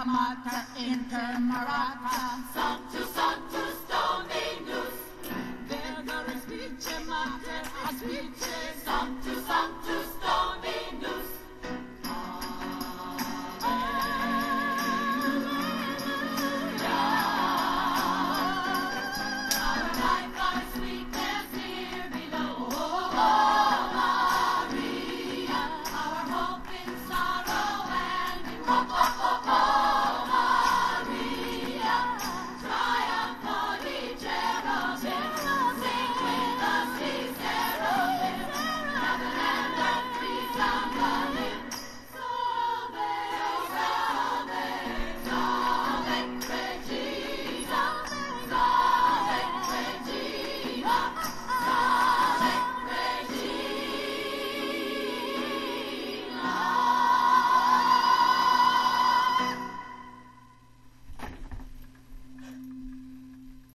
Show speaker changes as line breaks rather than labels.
amata inter marata sanctus sanctus dominus verga respice mater aspice sanctus